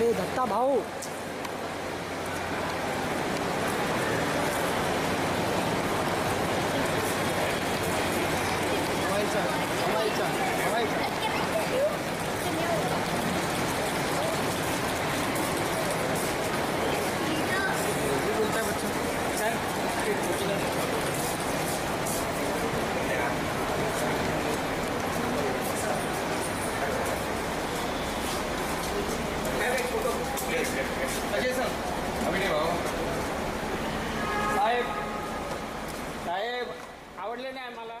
अरे दत्ता भाऊ। आवडले नाही आम्हाला.